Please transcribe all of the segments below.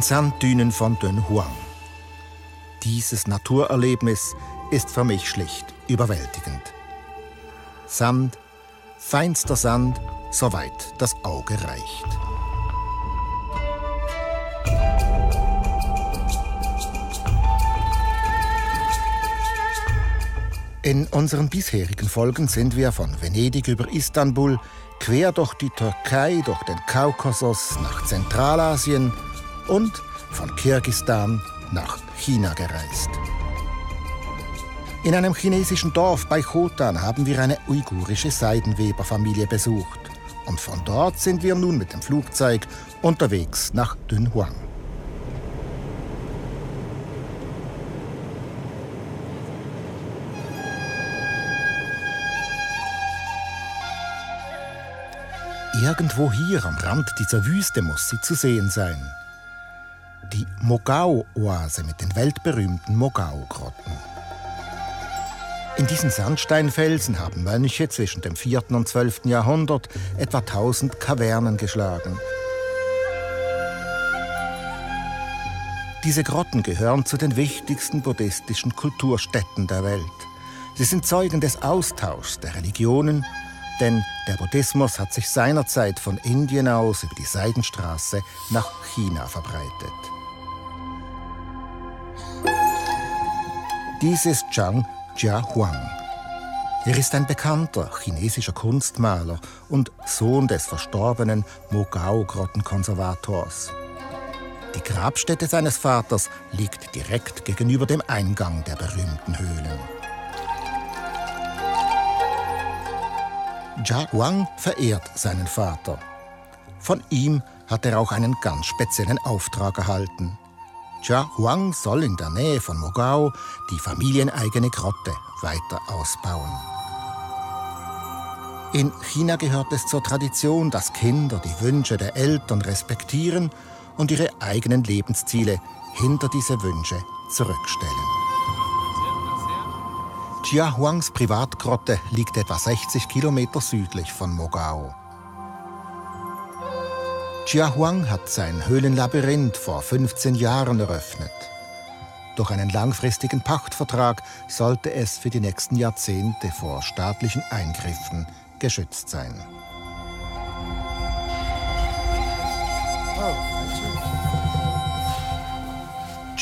Den Sanddünen von Dunhuang. Dieses Naturerlebnis ist für mich schlicht überwältigend. Sand, feinster Sand, soweit das Auge reicht. In unseren bisherigen Folgen sind wir von Venedig über Istanbul, quer durch die Türkei, durch den Kaukasus nach Zentralasien und von Kirgistan nach China gereist. In einem chinesischen Dorf bei Khotan haben wir eine uigurische Seidenweberfamilie besucht. Und von dort sind wir nun mit dem Flugzeug unterwegs nach Dunhuang. Irgendwo hier am Rand dieser Wüste muss sie zu sehen sein. Die Mogao-Oase mit den weltberühmten Mogao-Grotten. In diesen Sandsteinfelsen haben Mönche zwischen dem 4. und 12. Jahrhundert etwa 1000 Kavernen geschlagen. Diese Grotten gehören zu den wichtigsten buddhistischen Kulturstätten der Welt. Sie sind Zeugen des Austauschs der Religionen, denn der Buddhismus hat sich seinerzeit von Indien aus über die Seidenstraße nach China verbreitet. Dies ist Zhang Jia-Huang. Er ist ein bekannter chinesischer Kunstmaler und Sohn des verstorbenen Mogao-Grottenkonservators. Die Grabstätte seines Vaters liegt direkt gegenüber dem Eingang der berühmten Höhlen. Jia Huang verehrt seinen Vater. Von ihm hat er auch einen ganz speziellen Auftrag erhalten. Jia Huang soll in der Nähe von Mogao die familieneigene Grotte weiter ausbauen. In China gehört es zur Tradition, dass Kinder die Wünsche der Eltern respektieren und ihre eigenen Lebensziele hinter diese Wünsche zurückstellen. Jia Huangs Privatgrotte liegt etwa 60 Kilometer südlich von Mogao. Jia Huang hat sein Höhlenlabyrinth vor 15 Jahren eröffnet. Durch einen langfristigen Pachtvertrag sollte es für die nächsten Jahrzehnte vor staatlichen Eingriffen geschützt sein. Jia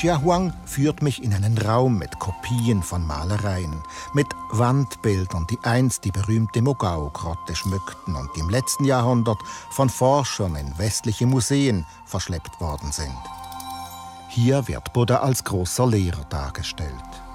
Huang führt mich in einen Raum mit Kopien von Malereien, mit Wandbildern, die einst die berühmte Mogao-Grotte schmückten und im letzten Jahrhundert von Forschern in westliche Museen verschleppt worden sind. Hier wird Buddha als großer Lehrer dargestellt.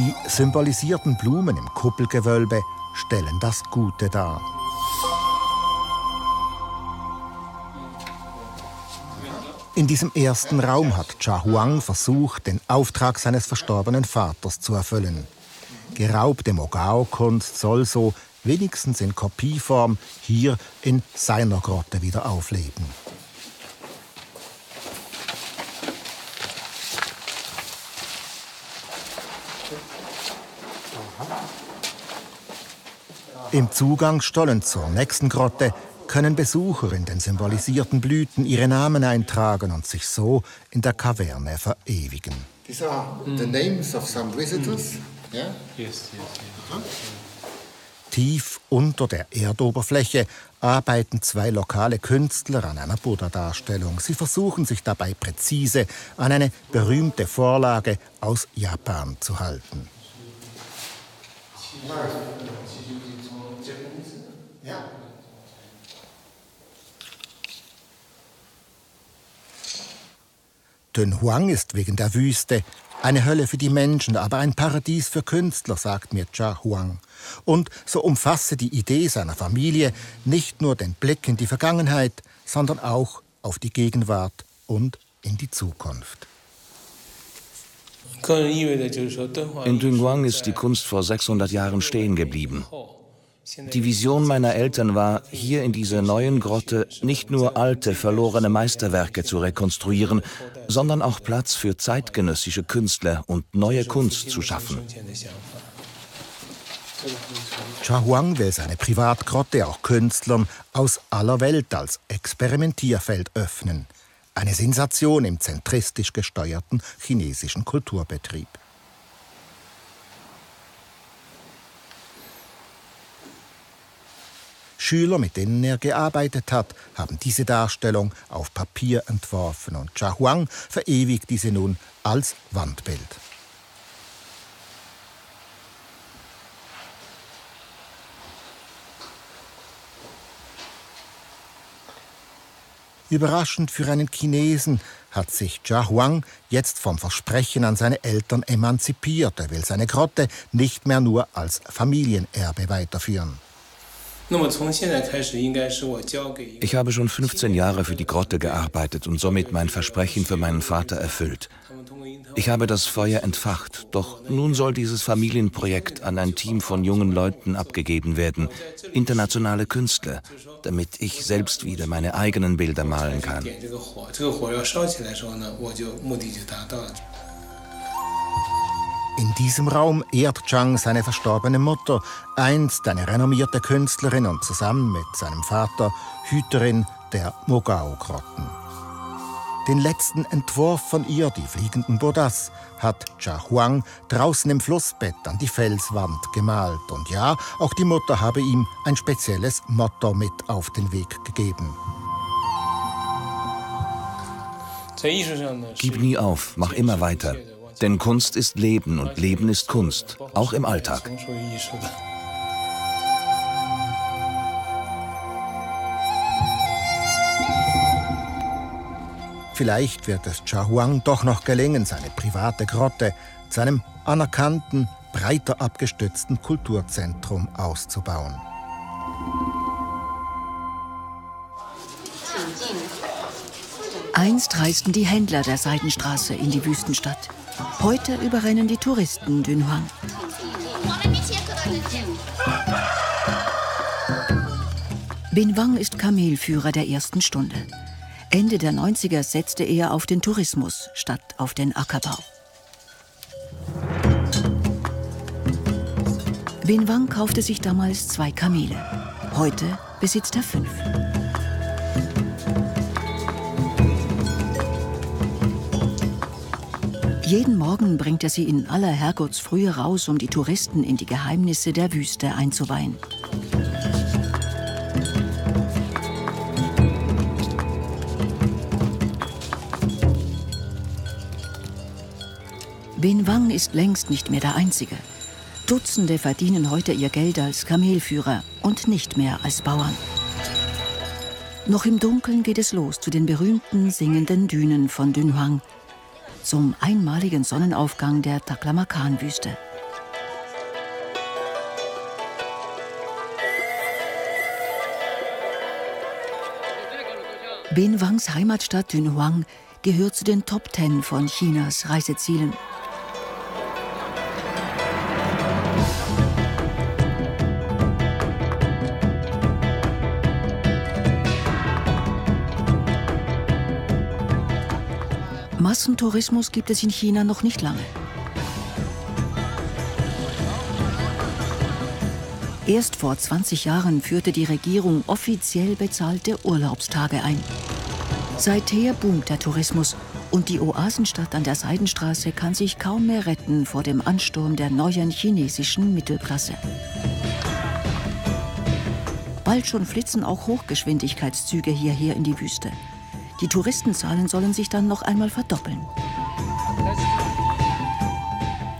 Die symbolisierten Blumen im Kuppelgewölbe stellen das Gute dar. In diesem ersten Raum hat Cha Huang versucht, den Auftrag seines verstorbenen Vaters zu erfüllen. Geraubte Mogao-Kunst soll so wenigstens in Kopieform hier in seiner Grotte wieder aufleben. Im Zugangsstollen zur nächsten Grotte können Besucher in den symbolisierten Blüten ihre Namen eintragen und sich so in der Kaverne verewigen. These are the names of some visitors. Yeah? Yes, yes, yes. Tief unter der Erdoberfläche arbeiten zwei lokale Künstler an einer Buddha-Darstellung. Sie versuchen sich dabei präzise an eine berühmte Vorlage aus Japan zu halten. Dunhuang ist wegen der Wüste eine Hölle für die Menschen, aber ein Paradies für Künstler, sagt mir Cha Huang. Und so umfasse die Idee seiner Familie nicht nur den Blick in die Vergangenheit, sondern auch auf die Gegenwart und in die Zukunft. In Dunhuang ist die Kunst vor 600 Jahren stehen geblieben. Die Vision meiner Eltern war, hier in dieser neuen Grotte nicht nur alte, verlorene Meisterwerke zu rekonstruieren, sondern auch Platz für zeitgenössische Künstler und neue Kunst zu schaffen. Cha Huang will seine Privatgrotte auch Künstlern aus aller Welt als Experimentierfeld öffnen. Eine Sensation im zentristisch gesteuerten chinesischen Kulturbetrieb. Schüler, mit denen er gearbeitet hat, haben diese Darstellung auf Papier entworfen und Cha Huang verewigt diese nun als Wandbild. Überraschend für einen Chinesen hat sich Jia Huang jetzt vom Versprechen an seine Eltern emanzipiert. Er will seine Grotte nicht mehr nur als Familienerbe weiterführen. Ich habe schon 15 Jahre für die Grotte gearbeitet und somit mein Versprechen für meinen Vater erfüllt. Ich habe das Feuer entfacht, doch nun soll dieses Familienprojekt an ein Team von jungen Leuten abgegeben werden, internationale Künstler, damit ich selbst wieder meine eigenen Bilder malen kann. In diesem Raum ehrt Chang seine verstorbene Mutter, einst eine renommierte Künstlerin und zusammen mit seinem Vater Hüterin der Mogao-Grotten. Den letzten Entwurf von ihr, die fliegenden Buddhas, hat Cha Huang draußen im Flussbett an die Felswand gemalt. Und ja, auch die Mutter habe ihm ein spezielles Motto mit auf den Weg gegeben. Gib nie auf, mach immer weiter. Denn Kunst ist Leben und Leben ist Kunst, auch im Alltag. Vielleicht wird es Cha Huang doch noch gelingen, seine private Grotte zu einem anerkannten, breiter abgestützten Kulturzentrum auszubauen. Einst reisten die Händler der Seidenstraße in die Wüstenstadt. Heute überrennen die Touristen Dunhuang. Bin Wang ist Kamelführer der ersten Stunde. Ende der 90er setzte er auf den Tourismus statt auf den Ackerbau. Bin Wang kaufte sich damals zwei Kamele. Heute besitzt er fünf. Jeden Morgen bringt er sie in aller Herrgottsfrühe raus, um die Touristen in die Geheimnisse der Wüste einzuweihen. Ben Wang ist längst nicht mehr der Einzige. Dutzende verdienen heute ihr Geld als Kamelführer und nicht mehr als Bauern. Noch im Dunkeln geht es los zu den berühmten singenden Dünen von Dunhuang, zum einmaligen Sonnenaufgang der Taklamakan-Wüste. Ben Wangs Heimatstadt Dunhuang gehört zu den Top Ten von Chinas Reisezielen. Massentourismus gibt es in China noch nicht lange. Erst vor 20 Jahren führte die Regierung offiziell bezahlte Urlaubstage ein. Seither boomt der Tourismus und die Oasenstadt an der Seidenstraße kann sich kaum mehr retten vor dem Ansturm der neuen chinesischen Mittelklasse. Bald schon flitzen auch Hochgeschwindigkeitszüge hierher in die Wüste. Die Touristenzahlen sollen sich dann noch einmal verdoppeln.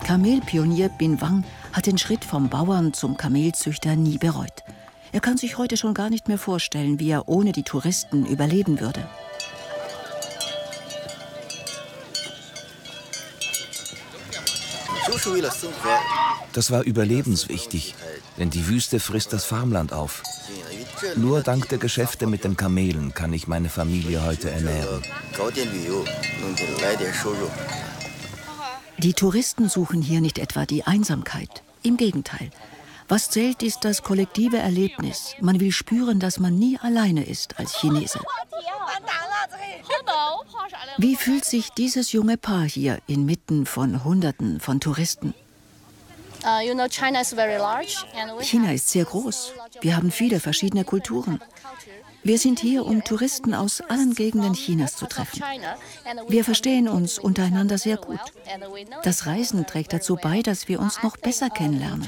Kamelpionier Bin Wang hat den Schritt vom Bauern zum Kamelzüchter nie bereut. Er kann sich heute schon gar nicht mehr vorstellen, wie er ohne die Touristen überleben würde. Das war überlebenswichtig, denn die Wüste frisst das Farmland auf. Nur dank der Geschäfte mit den Kamelen kann ich meine Familie heute ernähren. Die Touristen suchen hier nicht etwa die Einsamkeit. Im Gegenteil. Was zählt, ist das kollektive Erlebnis. Man will spüren, dass man nie alleine ist als Chinese. Wie fühlt sich dieses junge Paar hier inmitten von Hunderten von Touristen? China ist sehr groß. Wir haben viele verschiedene Kulturen. Wir sind hier, um Touristen aus allen Gegenden Chinas zu treffen. Wir verstehen uns untereinander sehr gut. Das Reisen trägt dazu bei, dass wir uns noch besser kennenlernen.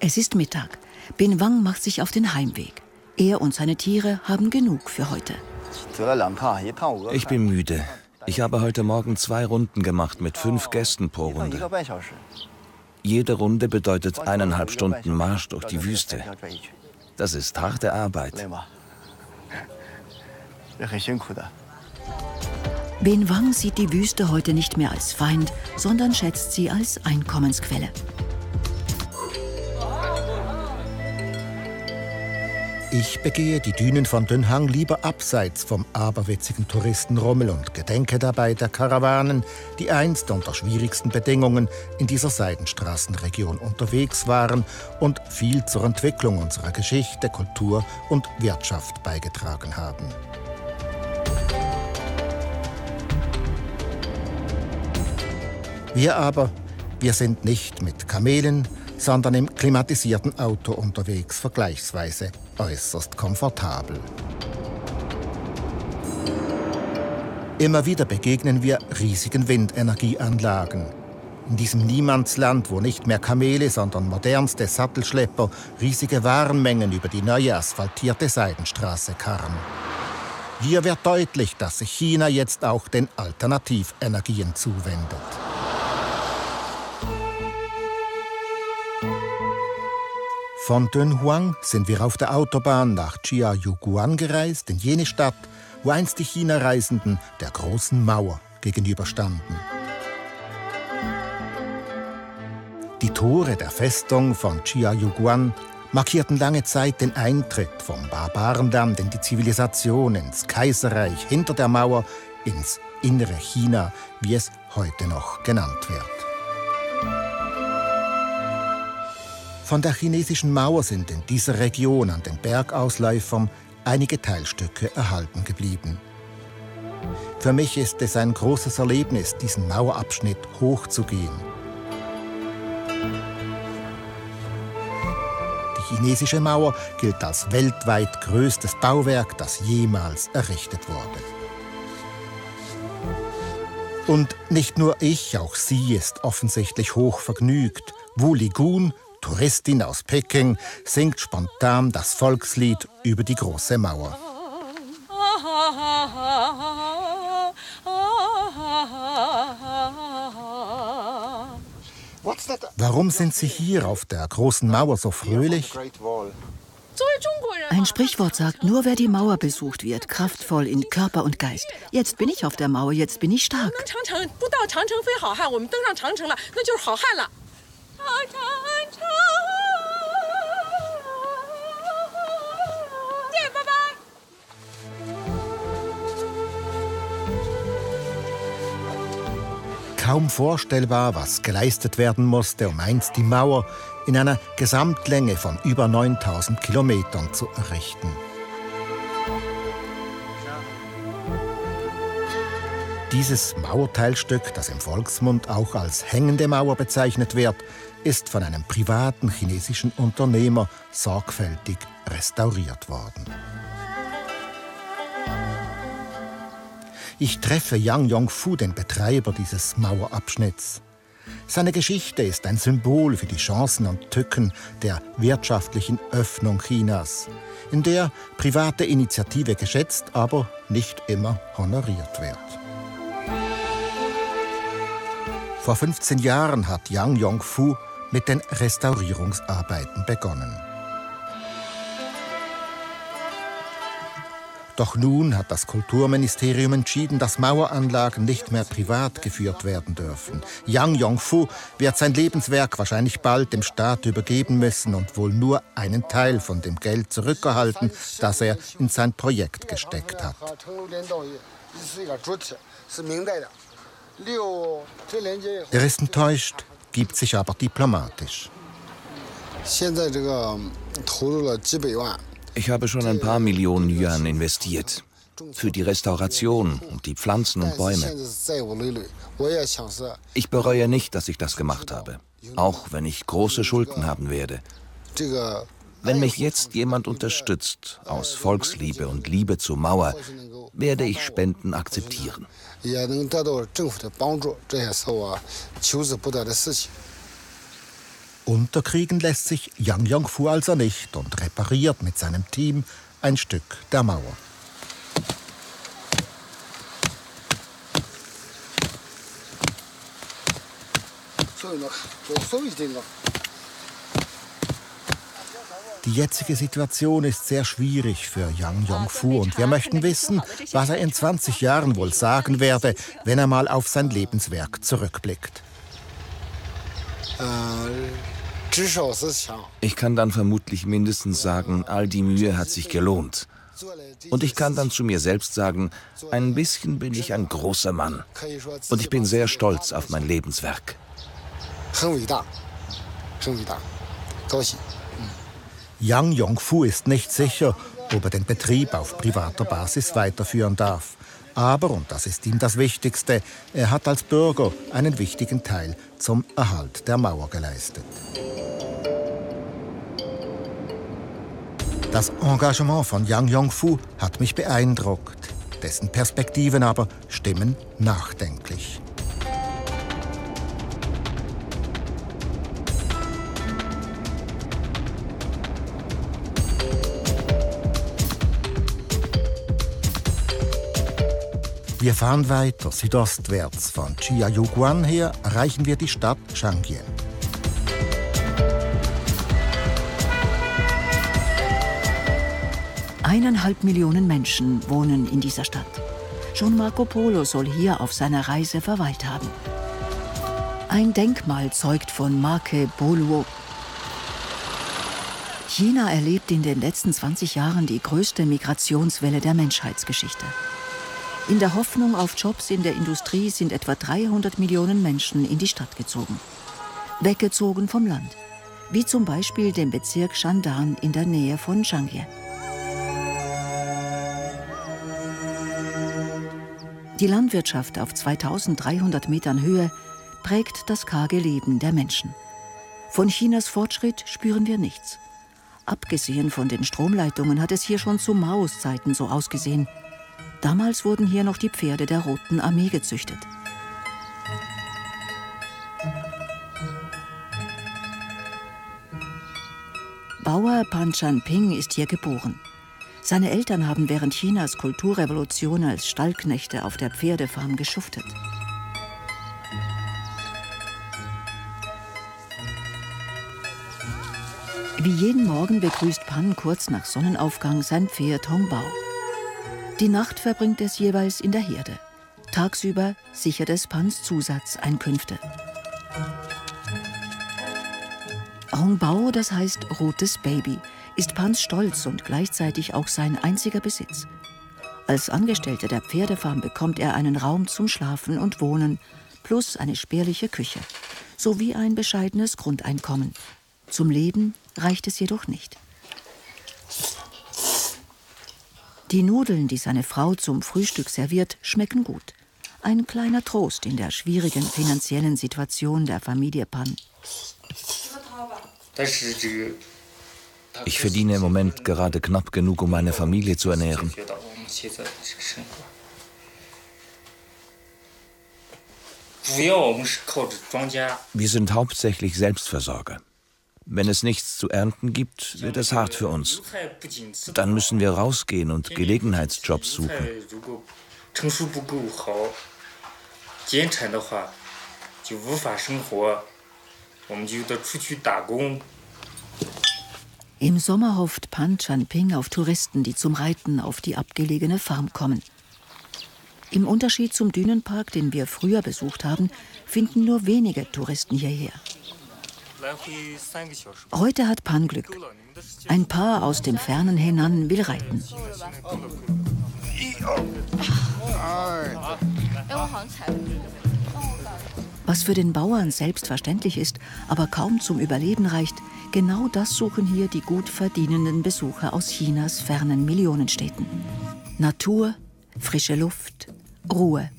Es ist Mittag. Bin Wang macht sich auf den Heimweg. Er und seine Tiere haben genug für heute. Ich bin müde. Ich habe heute Morgen zwei Runden gemacht mit fünf Gästen pro Runde. Jede Runde bedeutet eineinhalb Stunden Marsch durch die Wüste. Das ist harte Arbeit. Ben Wang sieht die Wüste heute nicht mehr als Feind, sondern schätzt sie als Einkommensquelle. Ich begehe die Dünen von Dünhang lieber abseits vom aberwitzigen Touristenrummel und gedenke dabei der Karawanen, die einst unter schwierigsten Bedingungen in dieser Seidenstraßenregion unterwegs waren und viel zur Entwicklung unserer Geschichte, Kultur und Wirtschaft beigetragen haben. Wir aber, wir sind nicht mit Kamelen, sondern im klimatisierten Auto unterwegs, vergleichsweise äußerst komfortabel. Immer wieder begegnen wir riesigen Windenergieanlagen. In diesem Niemandsland, wo nicht mehr Kamele, sondern modernste Sattelschlepper riesige Warenmengen über die neue asphaltierte Seidenstraße karren. Hier wird deutlich, dass sich China jetzt auch den Alternativenergien zuwendet. Von Dunhuang sind wir auf der Autobahn nach Chiajuguan gereist, in jene Stadt, wo einst die China-Reisenden der großen Mauer gegenüberstanden. Die Tore der Festung von Chiajuguan markierten lange Zeit den Eintritt vom Barbarenland in die Zivilisation, ins Kaiserreich hinter der Mauer, ins innere China, wie es heute noch genannt wird. Von der chinesischen Mauer sind in dieser Region an den Bergausläufern einige Teilstücke erhalten geblieben. Für mich ist es ein großes Erlebnis, diesen Mauerabschnitt hochzugehen. Die chinesische Mauer gilt als weltweit größtes Bauwerk, das jemals errichtet wurde. Und nicht nur ich, auch sie ist offensichtlich hoch vergnügt. Wu Ligun Touristin aus Peking singt spontan das Volkslied über die große Mauer. Warum sind Sie hier auf der großen Mauer so fröhlich? Ein Sprichwort sagt, nur wer die Mauer besucht wird, kraftvoll in Körper und Geist. Jetzt bin ich auf der Mauer, jetzt bin ich stark. Kaum vorstellbar, was geleistet werden musste, um einst die Mauer in einer Gesamtlänge von über 9000 Kilometern zu errichten. Dieses Mauerteilstück, das im Volksmund auch als hängende Mauer bezeichnet wird, ist von einem privaten chinesischen Unternehmer sorgfältig restauriert worden. Ich treffe Yang Yongfu, den Betreiber dieses Mauerabschnitts. Seine Geschichte ist ein Symbol für die Chancen und Tücken der wirtschaftlichen Öffnung Chinas, in der private Initiative geschätzt, aber nicht immer honoriert wird. Vor 15 Jahren hat Yang Yongfu mit den Restaurierungsarbeiten begonnen. Doch nun hat das Kulturministerium entschieden, dass Maueranlagen nicht mehr privat geführt werden dürfen. Yang Yongfu wird sein Lebenswerk wahrscheinlich bald dem Staat übergeben müssen und wohl nur einen Teil von dem Geld zurückerhalten, das er in sein Projekt gesteckt hat. Er ist enttäuscht, gibt sich aber diplomatisch. Ich habe schon ein paar Millionen Yuan investiert. Für die Restauration und die Pflanzen und Bäume. Ich bereue nicht, dass ich das gemacht habe. Auch wenn ich große Schulden haben werde. Wenn mich jetzt jemand unterstützt, aus Volksliebe und Liebe zur Mauer, werde ich Spenden akzeptieren. Unterkriegen lässt sich Yang Yongfu also nicht und repariert mit seinem Team ein Stück der Mauer. Die jetzige Situation ist sehr schwierig für Yang Yongfu und wir möchten wissen, was er in 20 Jahren wohl sagen werde, wenn er mal auf sein Lebenswerk zurückblickt. Ich kann dann vermutlich mindestens sagen, all die Mühe hat sich gelohnt. Und ich kann dann zu mir selbst sagen, ein bisschen bin ich ein großer Mann. Und ich bin sehr stolz auf mein Lebenswerk. Yang Yongfu ist nicht sicher, ob er den Betrieb auf privater Basis weiterführen darf. Aber, und das ist ihm das Wichtigste, er hat als Bürger einen wichtigen Teil zum Erhalt der Mauer geleistet. Das Engagement von Yang Yongfu hat mich beeindruckt. Dessen Perspektiven aber stimmen nachdenklich. Wir fahren weiter südostwärts. Von Chiajuguan her erreichen wir die Stadt Changye. Eineinhalb Millionen Menschen wohnen in dieser Stadt. Schon Marco Polo soll hier auf seiner Reise verweilt haben. Ein Denkmal zeugt von Marke Boluo. China erlebt in den letzten 20 Jahren die größte Migrationswelle der Menschheitsgeschichte. In der Hoffnung auf Jobs in der Industrie sind etwa 300 Millionen Menschen in die Stadt gezogen. Weggezogen vom Land, wie zum Beispiel dem Bezirk Shandan in der Nähe von Changye. Die Landwirtschaft auf 2300 Metern Höhe prägt das karge Leben der Menschen. Von Chinas Fortschritt spüren wir nichts. Abgesehen von den Stromleitungen hat es hier schon zu Maos Zeiten so ausgesehen. Damals wurden hier noch die Pferde der Roten Armee gezüchtet. Bauer Pan Chanping ist hier geboren. Seine Eltern haben während Chinas Kulturrevolution als Stallknechte auf der Pferdefarm geschuftet. Wie jeden Morgen begrüßt Pan kurz nach Sonnenaufgang sein Pferd Hongbao. Die Nacht verbringt es jeweils in der Herde. Tagsüber sichert es Pans Zusatzeinkünfte. Hongbao, das heißt rotes Baby, ist Pans Stolz und gleichzeitig auch sein einziger Besitz. Als Angestellter der Pferdefarm bekommt er einen Raum zum Schlafen und Wohnen plus eine spärliche Küche sowie ein bescheidenes Grundeinkommen. Zum Leben reicht es jedoch nicht. Die Nudeln, die seine Frau zum Frühstück serviert, schmecken gut. Ein kleiner Trost in der schwierigen finanziellen Situation der Familie Pan. Ich verdiene im Moment gerade knapp genug, um meine Familie zu ernähren. Wir sind hauptsächlich Selbstversorger. Wenn es nichts zu ernten gibt, wird es hart für uns. Dann müssen wir rausgehen und Gelegenheitsjobs suchen. Im Sommer hofft Pan Chanping auf Touristen, die zum Reiten auf die abgelegene Farm kommen. Im Unterschied zum Dünenpark, den wir früher besucht haben, finden nur wenige Touristen hierher. Heute hat Pan Glück. Ein Paar aus dem fernen Henan will reiten. Was für den Bauern selbstverständlich ist, aber kaum zum Überleben reicht, genau das suchen hier die gut verdienenden Besucher aus Chinas fernen Millionenstädten. Natur, frische Luft, Ruhe.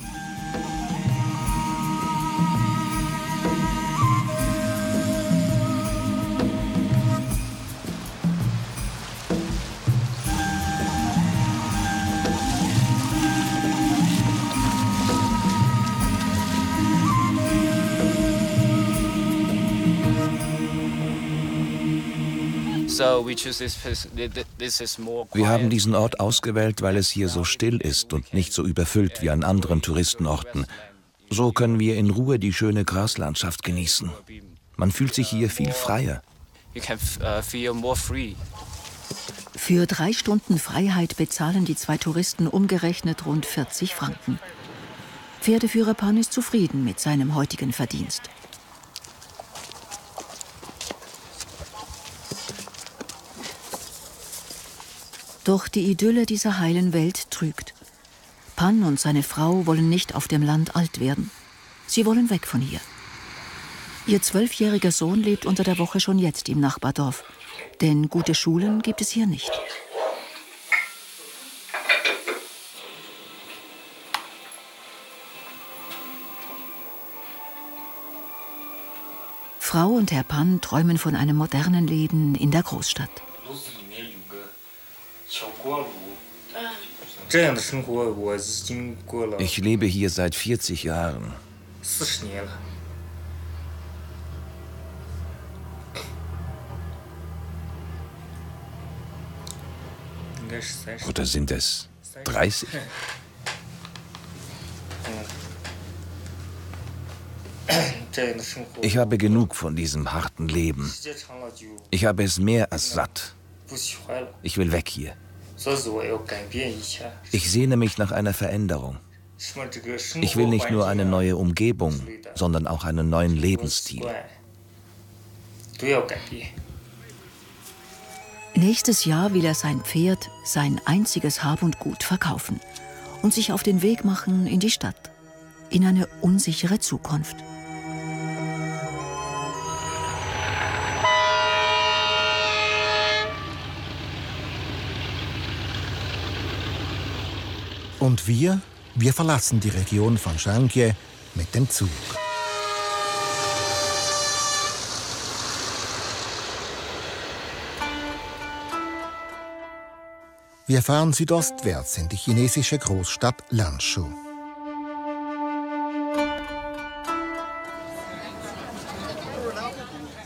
Wir haben diesen Ort ausgewählt, weil es hier so still ist und nicht so überfüllt wie an anderen Touristenorten. So können wir in Ruhe die schöne Graslandschaft genießen. Man fühlt sich hier viel freier. Uh, Für drei Stunden Freiheit bezahlen die zwei Touristen umgerechnet rund 40 Franken. Pferdeführer Pan ist zufrieden mit seinem heutigen Verdienst. Doch die Idylle dieser heilen Welt trügt. Pan und seine Frau wollen nicht auf dem Land alt werden. Sie wollen weg von hier. Ihr zwölfjähriger Sohn lebt unter der Woche schon jetzt im Nachbardorf. Denn gute Schulen gibt es hier nicht. Frau und Herr Pan träumen von einem modernen Leben in der Großstadt. Ich lebe hier seit 40 Jahren. Oder sind es 30? Ich habe genug von diesem harten Leben. Ich habe es mehr als satt. Ich will weg hier. Ich sehne mich nach einer Veränderung. Ich will nicht nur eine neue Umgebung, sondern auch einen neuen Lebensstil. Nächstes Jahr will er sein Pferd, sein einziges Hab und Gut, verkaufen und sich auf den Weg machen in die Stadt, in eine unsichere Zukunft. Und wir, wir verlassen die Region von Shangye mit dem Zug. Wir fahren südostwärts in die chinesische Großstadt Lanshu.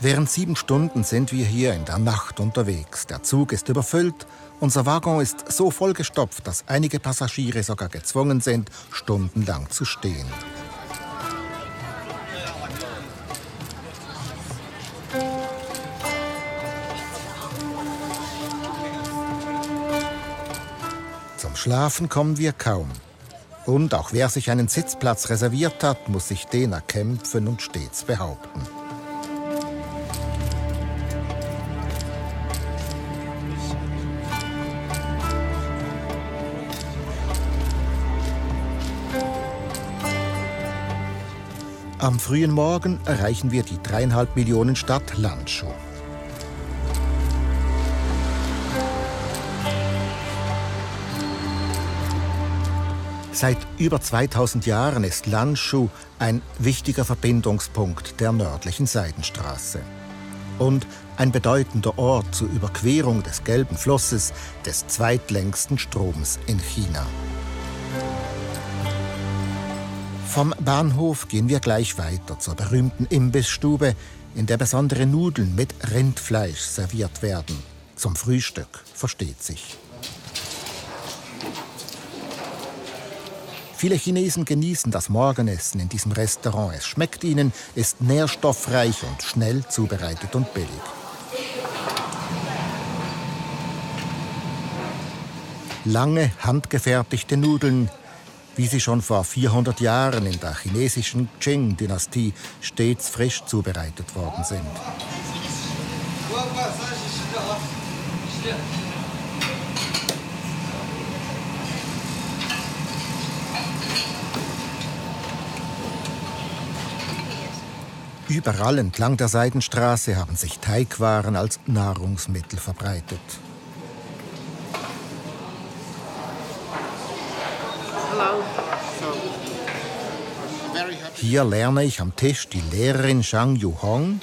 Während sieben Stunden sind wir hier in der Nacht unterwegs. Der Zug ist überfüllt unser Waggon ist so vollgestopft, dass einige Passagiere sogar gezwungen sind, stundenlang zu stehen. Zum Schlafen kommen wir kaum. Und auch wer sich einen Sitzplatz reserviert hat, muss sich den erkämpfen und stets behaupten. Am frühen Morgen erreichen wir die dreieinhalb Millionen Stadt Lanzhou. Seit über 2000 Jahren ist Lanzhou ein wichtiger Verbindungspunkt der nördlichen Seidenstraße und ein bedeutender Ort zur Überquerung des Gelben Flusses, des zweitlängsten Stroms in China. Vom Bahnhof gehen wir gleich weiter zur berühmten Imbissstube, in der besondere Nudeln mit Rindfleisch serviert werden. Zum Frühstück, versteht sich. Viele Chinesen genießen das Morgenessen in diesem Restaurant. Es schmeckt ihnen, ist nährstoffreich und schnell zubereitet und billig. Lange handgefertigte Nudeln, wie sie schon vor 400 Jahren in der chinesischen Qing-Dynastie stets frisch zubereitet worden sind. Überall entlang der Seidenstraße haben sich Teigwaren als Nahrungsmittel verbreitet. Hier lerne ich am Tisch die Lehrerin Zhang Yuhong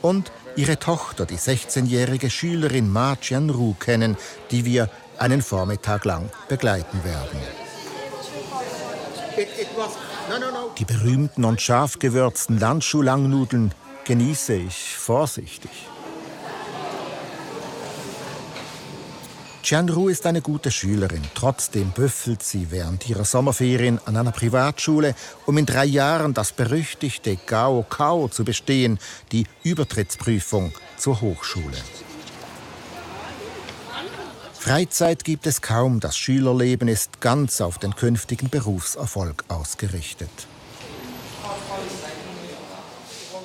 und ihre Tochter, die 16-jährige Schülerin Ma Qianru, kennen, die wir einen Vormittag lang begleiten werden. Die berühmten und scharf gewürzten Landschuh-Langnudeln genieße ich vorsichtig. Qianru ist eine gute Schülerin. Trotzdem büffelt sie während ihrer Sommerferien an einer Privatschule, um in drei Jahren das berüchtigte Gao Kao zu bestehen, die Übertrittsprüfung zur Hochschule. Freizeit gibt es kaum, das Schülerleben ist ganz auf den künftigen Berufserfolg ausgerichtet.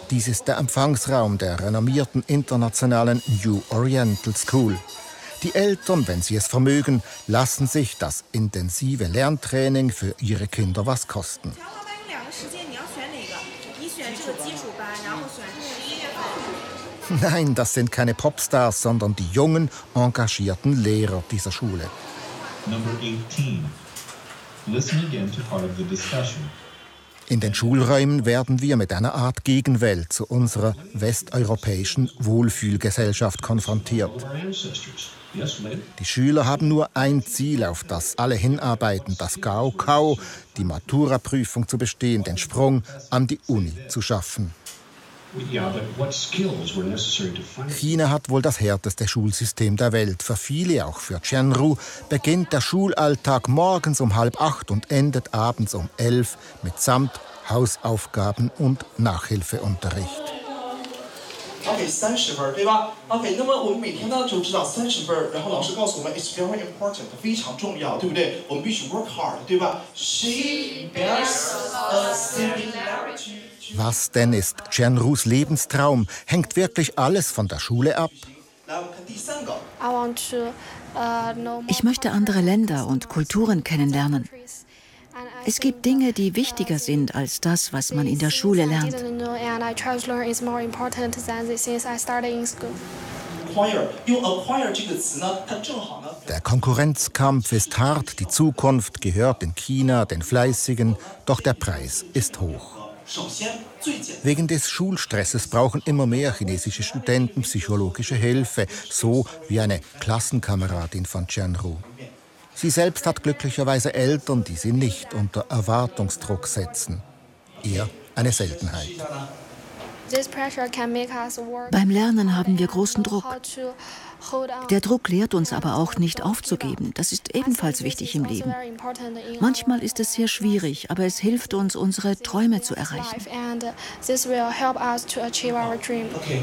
Dies ist der Empfangsraum der renommierten internationalen New Oriental School. Die Eltern, wenn sie es vermögen, lassen sich das intensive Lerntraining für ihre Kinder was kosten. Nein, das sind keine Popstars, sondern die jungen, engagierten Lehrer dieser Schule. Number 18. Listen again to part of the discussion. In den Schulräumen werden wir mit einer Art Gegenwelt zu unserer westeuropäischen Wohlfühlgesellschaft konfrontiert. Die Schüler haben nur ein Ziel, auf das alle hinarbeiten, das Gao-Kao, die Matura-Prüfung zu bestehen, den Sprung an die Uni zu schaffen. China hat wohl das härteste Schulsystem der Welt. Für viele, auch für Qianru, beginnt der Schulalltag morgens um halb acht und endet abends um elf mitsamt Hausaufgaben und Nachhilfeunterricht. Okay, 30分对吧？OK，那么我们每天呢就知道三十分，然后老师告诉我们 it's very important，非常重要，对不对？我们必须 work hard，对吧？She bears a similarity. Was denn ist Qianrus Lebenstraum? Hängt wirklich alles von der Schule ab? Ich möchte andere Länder und Kulturen kennenlernen. Es gibt Dinge, die wichtiger sind als das, was man in der Schule lernt. Der Konkurrenzkampf ist hart, die Zukunft gehört in China den Fleißigen, doch der Preis ist hoch. Wegen des Schulstresses brauchen immer mehr chinesische Studenten psychologische Hilfe, so wie eine Klassenkameradin von Qianru. Sie selbst hat glücklicherweise Eltern, die sie nicht unter Erwartungsdruck setzen. Eher eine Seltenheit. Beim Lernen haben wir großen Druck. Der Druck lehrt uns aber auch nicht aufzugeben. Das ist ebenfalls wichtig im Leben. Manchmal ist es sehr schwierig, aber es hilft uns, unsere Träume zu erreichen. Okay,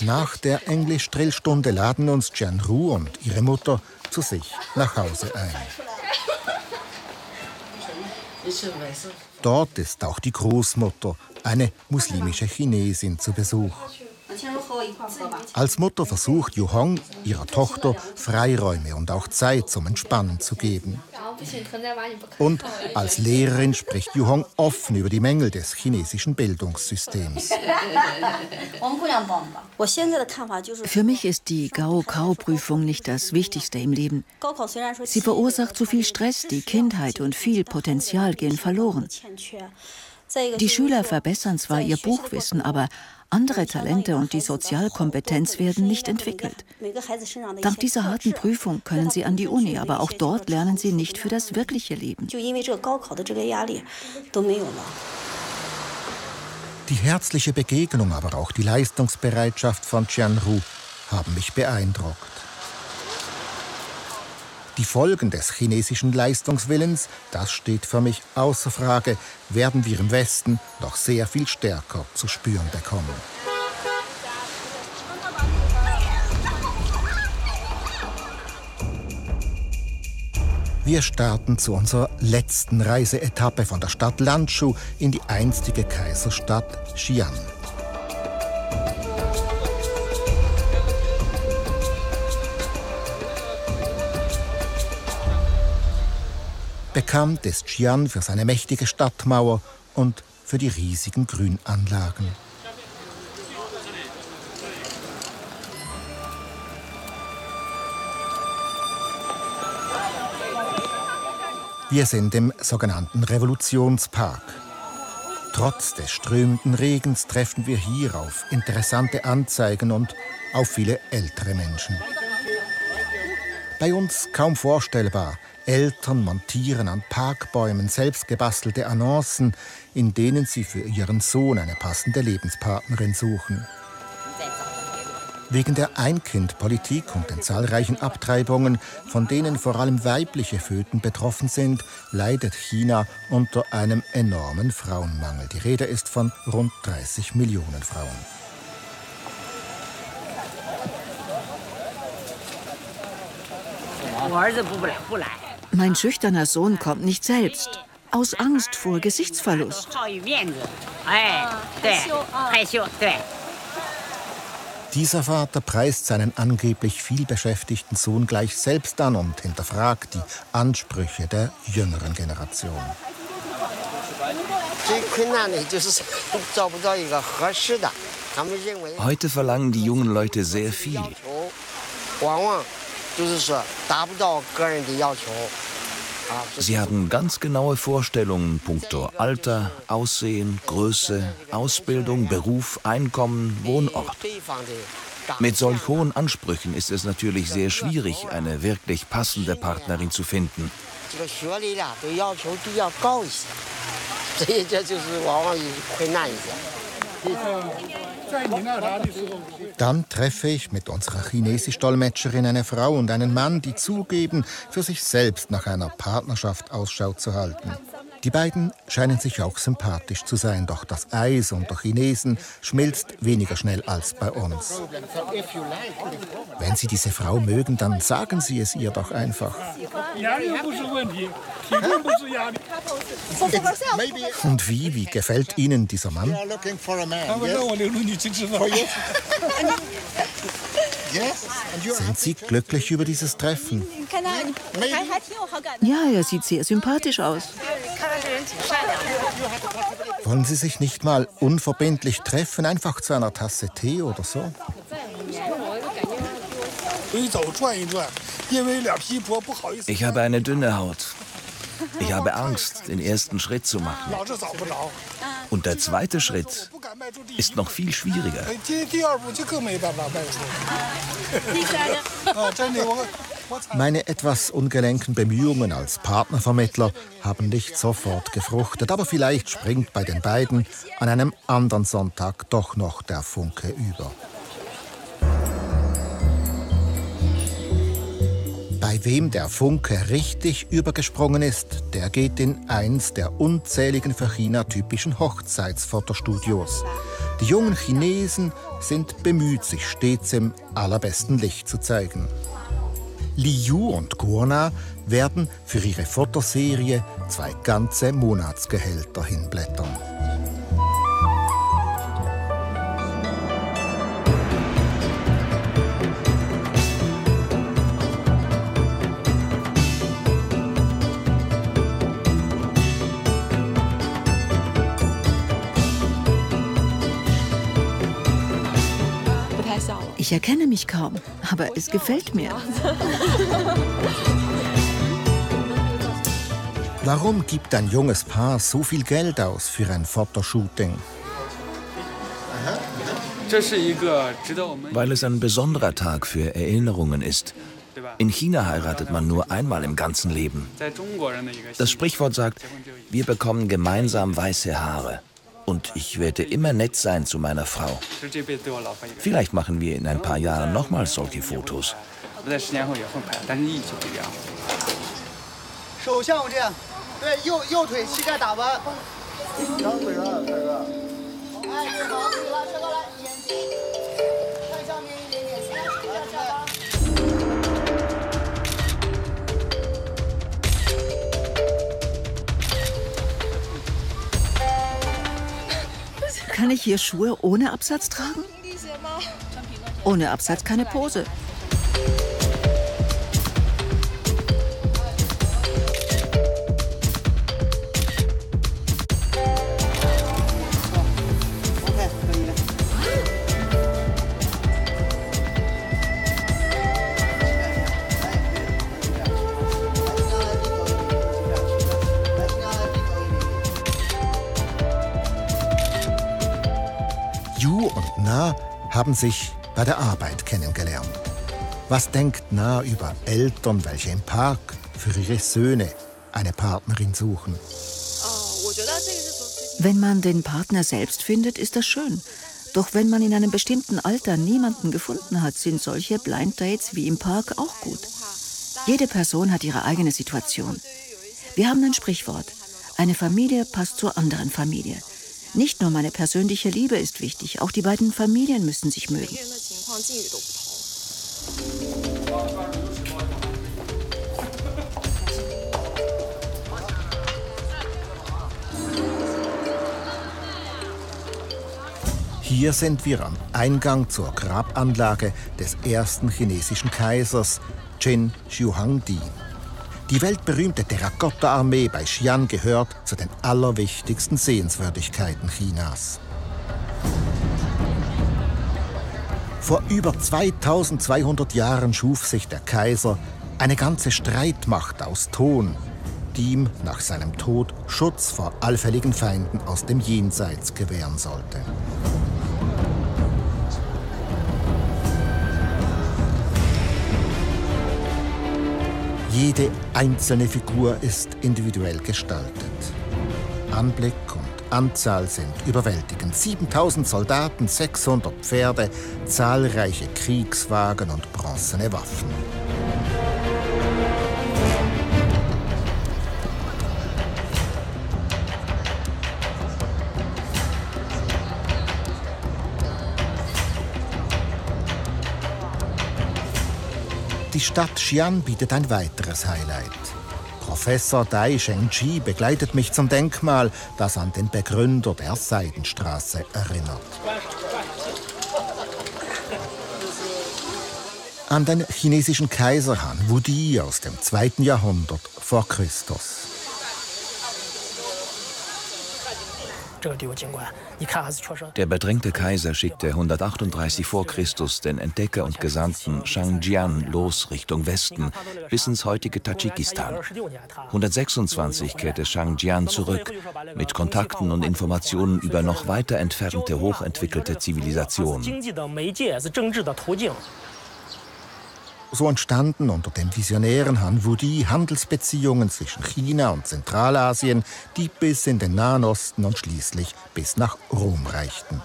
nach der Englisch-Drillstunde laden uns Jan Ru und ihre Mutter zu sich nach Hause ein. Dort ist auch die Großmutter, eine muslimische Chinesin, zu Besuch. Als Mutter versucht Yu Hong ihrer Tochter Freiräume und auch Zeit zum Entspannen zu geben. Und als Lehrerin spricht Yu Hong offen über die Mängel des chinesischen Bildungssystems. Für mich ist die Gao-Kao-Prüfung nicht das Wichtigste im Leben. Sie verursacht zu viel Stress, die Kindheit und viel Potenzial gehen verloren. Die Schüler verbessern zwar ihr Buchwissen, aber andere Talente und die Sozialkompetenz werden nicht entwickelt. Dank dieser harten Prüfung können sie an die Uni, aber auch dort lernen sie nicht für das wirkliche Leben. Die herzliche Begegnung, aber auch die Leistungsbereitschaft von Qianru haben mich beeindruckt. Die Folgen des chinesischen Leistungswillens, das steht für mich außer Frage, werden wir im Westen noch sehr viel stärker zu spüren bekommen. Wir starten zu unserer letzten Reiseetappe von der Stadt Landshu in die einstige Kaiserstadt Xi'an. Bekannt ist Xi'an für seine mächtige Stadtmauer und für die riesigen Grünanlagen. Wir sind im sogenannten Revolutionspark. Trotz des strömenden Regens treffen wir hier auf interessante Anzeigen und auf viele ältere Menschen. Bei uns kaum vorstellbar. Eltern montieren an Parkbäumen selbstgebastelte Annoncen, in denen sie für ihren Sohn eine passende Lebenspartnerin suchen. Wegen der Einkindpolitik und den zahlreichen Abtreibungen, von denen vor allem weibliche Föten betroffen sind, leidet China unter einem enormen Frauenmangel. Die Rede ist von rund 30 Millionen Frauen. Mein schüchterner Sohn kommt nicht selbst. Aus Angst vor Gesichtsverlust. Dieser Vater preist seinen angeblich vielbeschäftigten Sohn gleich selbst an und hinterfragt die Ansprüche der jüngeren Generation. Heute verlangen die jungen Leute sehr viel. Sie haben ganz genaue Vorstellungen punkto Alter, Aussehen, Größe, Ausbildung, Beruf, Einkommen, Wohnort. Mit solch hohen Ansprüchen ist es natürlich sehr schwierig, eine wirklich passende Partnerin zu finden. Dann treffe ich mit unserer Chinesisch-Dolmetscherin eine Frau und einen Mann, die zugeben, für sich selbst nach einer Partnerschaft Ausschau zu halten. Die beiden scheinen sich auch sympathisch zu sein, doch das Eis unter Chinesen schmilzt weniger schnell als bei uns. Wenn Sie diese Frau mögen, dann sagen Sie es ihr doch einfach. Und wie, wie gefällt Ihnen dieser Mann? Sind Sie glücklich über dieses Treffen? Ja, er sieht sehr sympathisch aus. Wollen Sie sich nicht mal unverbindlich treffen, einfach zu einer Tasse Tee oder so? Ich habe eine dünne Haut. Ich habe Angst, den ersten Schritt zu machen. Und der zweite Schritt ist noch viel schwieriger. Meine etwas ungelenken Bemühungen als Partnervermittler haben nicht sofort gefruchtet, aber vielleicht springt bei den beiden an einem anderen Sonntag doch noch der Funke über. Wem der Funke richtig übergesprungen ist, der geht in eins der unzähligen für China typischen Hochzeitsfotostudios. Die jungen Chinesen sind bemüht, sich stets im allerbesten Licht zu zeigen. Li Yu und Guona werden für ihre Fotoserie zwei ganze Monatsgehälter hinblättern. Ich erkenne mich kaum, aber es gefällt mir. Warum gibt ein junges Paar so viel Geld aus für ein Fotoshooting? Weil es ein besonderer Tag für Erinnerungen ist. In China heiratet man nur einmal im ganzen Leben. Das Sprichwort sagt, wir bekommen gemeinsam weiße Haare und ich werde immer nett sein zu meiner Frau. Vielleicht machen wir in ein paar Jahren nochmal solche Fotos. Kann ich hier Schuhe ohne Absatz tragen? Ohne Absatz keine Pose. Haben sich bei der Arbeit kennengelernt. Was denkt Na über Eltern, welche im Park für ihre Söhne eine Partnerin suchen? Wenn man den Partner selbst findet, ist das schön. Doch wenn man in einem bestimmten Alter niemanden gefunden hat, sind solche Blind Dates wie im Park auch gut. Jede Person hat ihre eigene Situation. Wir haben ein Sprichwort. Eine Familie passt zur anderen Familie. Nicht nur meine persönliche Liebe ist wichtig, auch die beiden Familien müssen sich mögen. Hier sind wir am Eingang zur Grabanlage des ersten chinesischen Kaisers, Qin Huangdi. Die weltberühmte Terrakotta-Armee bei Xi'an gehört zu den allerwichtigsten Sehenswürdigkeiten Chinas. Vor über 2200 Jahren schuf sich der Kaiser eine ganze Streitmacht aus Ton, die ihm nach seinem Tod Schutz vor allfälligen Feinden aus dem Jenseits gewähren sollte. Jede einzelne Figur ist individuell gestaltet. Anblick und Anzahl sind überwältigend. 7000 Soldaten, 600 Pferde, zahlreiche Kriegswagen und bronzene Waffen. Die Stadt Xi'an bietet ein weiteres Highlight. Professor Dai Shengji begleitet mich zum Denkmal, das an den Begründer der Seidenstraße erinnert. An den chinesischen Kaiser Han Wudi aus dem 2. Jahrhundert vor Christus. Der bedrängte Kaiser schickte 138 vor Christus den Entdecker und Gesandten Shang Jian los Richtung Westen bis ins heutige Tadschikistan. 126 kehrte Shang Jian zurück mit Kontakten und Informationen über noch weiter entfernte hochentwickelte Zivilisationen. So entstanden unter dem visionären Han Wudi Handelsbeziehungen zwischen China und Zentralasien, die bis in den Nahen Osten und schließlich bis nach Rom reichten.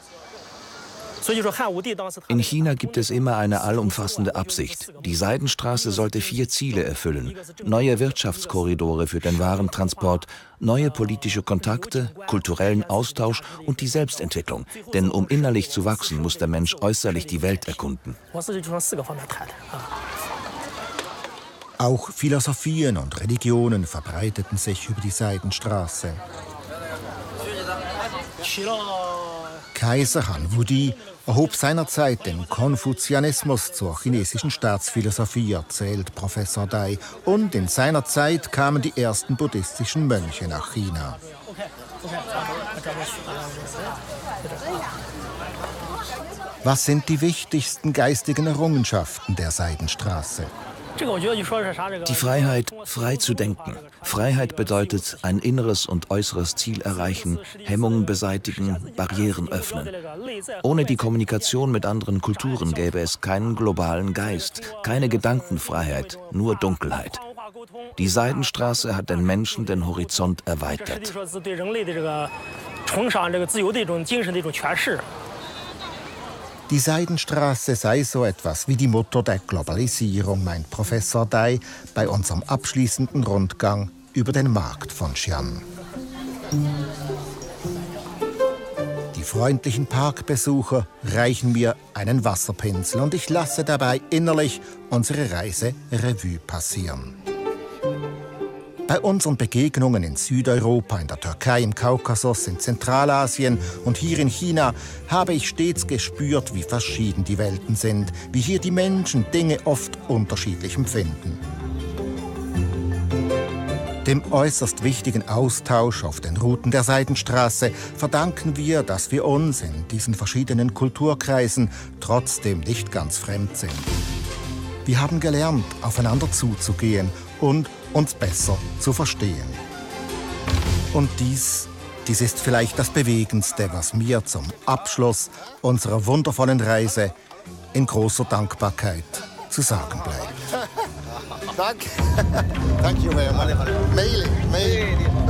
In China gibt es immer eine allumfassende Absicht. Die Seidenstraße sollte vier Ziele erfüllen. Neue Wirtschaftskorridore für den Warentransport, neue politische Kontakte, kulturellen Austausch und die Selbstentwicklung. Denn um innerlich zu wachsen, muss der Mensch äußerlich die Welt erkunden. Auch Philosophien und Religionen verbreiteten sich über die Seidenstraße. Kaiser Han Wudi erhob seinerzeit den Konfuzianismus zur chinesischen Staatsphilosophie, erzählt Professor Dai. Und in seiner Zeit kamen die ersten buddhistischen Mönche nach China. Was sind die wichtigsten geistigen Errungenschaften der Seidenstraße? Die Freiheit, frei zu denken. Freiheit bedeutet ein inneres und äußeres Ziel erreichen, Hemmungen beseitigen, Barrieren öffnen. Ohne die Kommunikation mit anderen Kulturen gäbe es keinen globalen Geist, keine Gedankenfreiheit, nur Dunkelheit. Die Seidenstraße hat den Menschen den Horizont erweitert. Die Seidenstraße sei so etwas wie die Mutter der Globalisierung, meint Professor Dai bei unserem abschließenden Rundgang über den Markt von Xi'an. Die freundlichen Parkbesucher reichen mir einen Wasserpinsel und ich lasse dabei innerlich unsere Reise Revue passieren. Bei unseren Begegnungen in Südeuropa, in der Türkei, im Kaukasus, in Zentralasien und hier in China habe ich stets gespürt, wie verschieden die Welten sind, wie hier die Menschen Dinge oft unterschiedlich empfinden. Dem äußerst wichtigen Austausch auf den Routen der Seidenstraße verdanken wir, dass wir uns in diesen verschiedenen Kulturkreisen trotzdem nicht ganz fremd sind. Wir haben gelernt, aufeinander zuzugehen und uns besser zu verstehen. Und dies, dies ist vielleicht das Bewegendste, was mir zum Abschluss unserer wundervollen Reise in großer Dankbarkeit zu sagen bleibt. Danke. Thank you very much. Mailing, mailing.